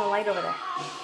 the light over there.